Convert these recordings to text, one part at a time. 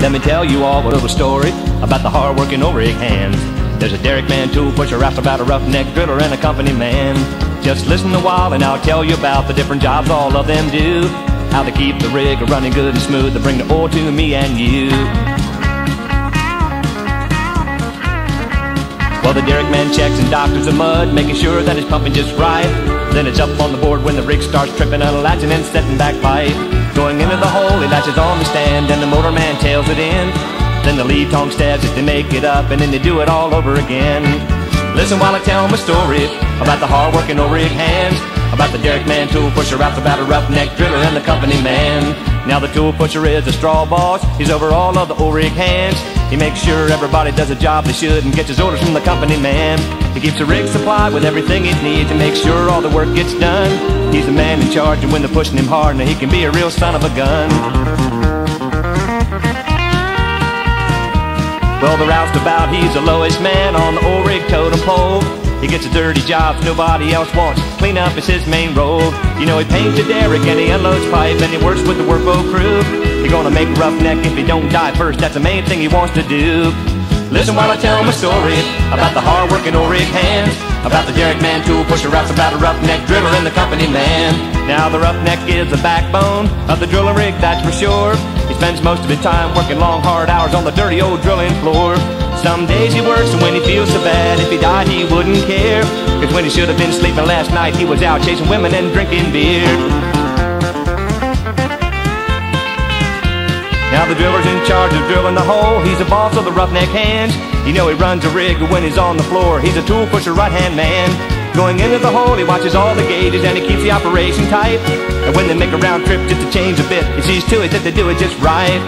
Let me tell you all a little story about the hard-working rig hands. There's a derrick man, tool pusher, roustabout a roughneck driller, and a company man. Just listen a while and I'll tell you about the different jobs all of them do. How to keep the rig running good and smooth to bring the oil to me and you. Well, the derrick man checks and doctors the mud, making sure that it's pumping just right. Then it's up on the board when the rig starts tripping, unlatching and setting back pipe. Going into the hole, he latches on the stand, and it in. Then the lead tong stabs it to make it up, and then they do it all over again. Listen while I tell my story about the hard-working O-rig hands, about the derrick man, tool pusher, roustabout a roughneck driller, and the company man. Now the tool pusher is a straw boss, he's over all of the O-rig hands. He makes sure everybody does a job they should and gets his orders from the company man. He keeps the rig supplied with everything it needs to make sure all the work gets done. He's the man in charge, and when they're pushing him hard, now he can be a real son of a gun. Well, the roustabout, he's the lowest man on the rig totem pole. He gets the dirty jobs nobody else wants. Clean up is his main role. You know, he paints a derrick and he unloads pipe and he works with the workboat crew. He's gonna make a roughneck if he don't die first. That's the main thing he wants to do. Listen while I tell my story about the hard-working O-rig hands, about the derrick man, tool pusher, roustabout a roughneck driller and the company man. Now the roughneck is the backbone of the drilling rig, that's for sure. He spends most of his time working long, hard hours on the dirty old drilling floor. Some days he works and when he feels so bad, if he died he wouldn't care. Cause when he should have been sleeping last night, he was out chasing women and drinking beer. Now the driller's in charge of drilling the hole. He's the boss of the roughneck hands. You know he runs a rig when he's on the floor. He's a tool pusher, right-hand man. Going into the hole, he watches all the gauges and he keeps the operation tight. And when they make a round trip just to change a bit, he sees to it that they do it just right.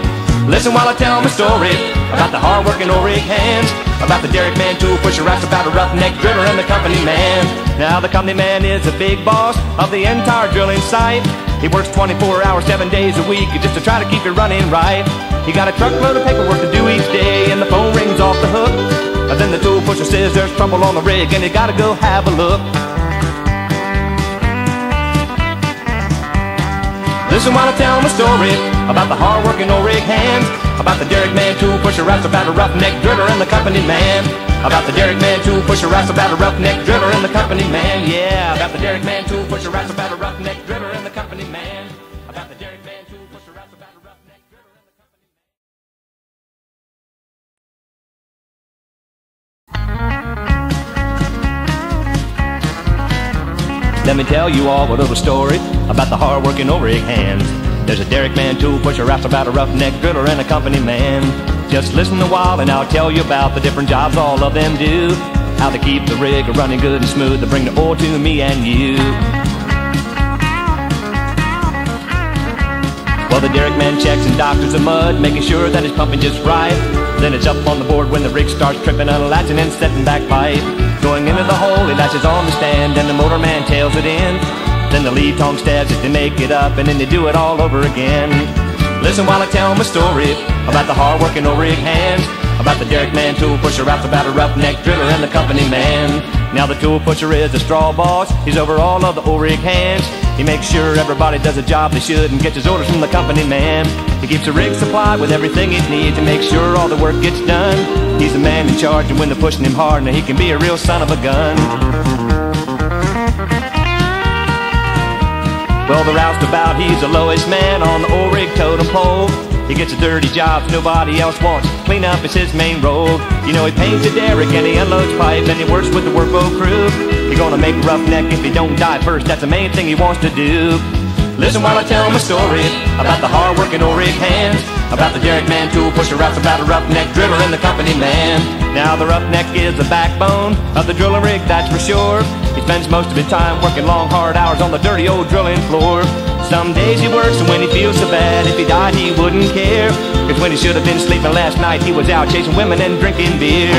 Listen while I tell my story about the hard-working O-rig hands, about the derrick man, tool pusher, roustabout a roughneck driller and the company man. Now the company man is the big boss of the entire drilling site. He works 24 hours, seven days a week just to try to keep it running right. He got a truckload of paperwork to do each day, and the phone rings off the hook. And then the tool pusher says there's trouble on the rig, and you gotta go have a look. Listen while I tell my story about the hard-working O-rig hands, about the derrick man, tool pusher, roustabout a roughneck driller and the company man. About the derrick man, tool pusher, roustabout a roughneck driller and the company man. Yeah, about the derrick man, tool pusher, roustabout a Let me tell you all a little story about the hard-working O-rig hands. There's a derrick man, tool pusher, roustabout a roughneck driller and a company man. Just listen a while and I'll tell you about the different jobs all of them do. How they keep the rig running good and smooth to bring the oil to me and you. Well, the derrick man checks and doctors the mud, making sure that it's pumping just right. Then it's up on the board when the rig starts tripping, unlatching and setting back pipe. Going into the hole, he latches on the stand, and the motor man tails it in. Then the lead tong stabs it to make it up, and then they do it all over again. Listen while I tell my story about the hard-working O-rig hands, about the derrick man, tool pusher, roustabout a roughneck driller and the company man. Now the tool pusher is the straw boss, he's over all of the O-rig hands. He makes sure everybody does a job they should and gets his orders from the company man. He keeps the rig supplied with everything it needs to make sure all the work gets done. He's the man in charge, and when they're pushing him hard, now he can be a real son of a gun. Well, the roustabout, he's the lowest man on the O-rig totem pole. He gets the dirty jobs nobody else wants. Clean up is his main role. You know, he paints a derrick and he unloads pipe and he works with the workboat crew. He's gonna make a roughneck if he don't die first. That's the main thing he wants to do. Listen while I tell my story about the hard-working O-rig hands, about the derrick man, tool pusher, roustabout a roughneck driller and the company man. Now the roughneck is the backbone of the drilling rig, that's for sure. He spends most of his time working long, hard hours on the dirty old drilling floor. Some days he works and when he feels so bad, if he died he wouldn't care. Cause when he should have been sleeping last night, he was out chasing women and drinking beer.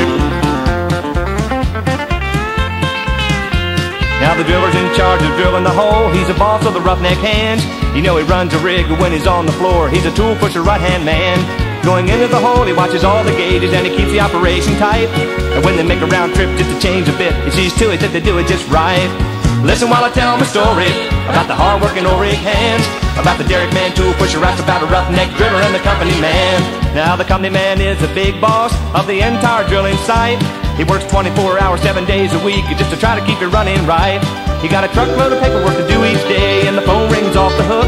Now the driller's in charge of drilling the hole. He's the boss of the roughneck hands. You know he runs a rig when he's on the floor. He's a tool pusher, right-hand man. Going into the hole, he watches all the gauges and he keeps the operation tight. And when they make a round trip just to change a bit, he sees to it that they do it just right. Listen while I tell my story about the hard-working O-rig hands, About the Derrick man, tool pusher, roustabout a roughneck driller and the company man. Now the company man is the big boss of the entire drilling site. He works 24 hours, 7 days a week just to try to keep it running right. He got a truckload of paperwork to do each day and the phone rings off the hook.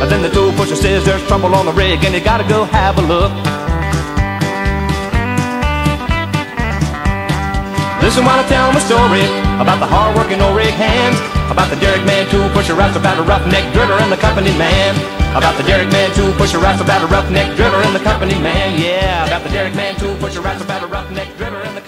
And then the tool pusher says there's trouble on the rig and you gotta go have a look. Listen while I tell my story about the hard-working old hands, about the Derrick man tool pusher roustabout a roughneck driller and the company man. About the Derrick man tool pusher roustabout a roughneck driller and the company man. Yeah, about the Derrick man tool pusher roustabout a roughneck driller and the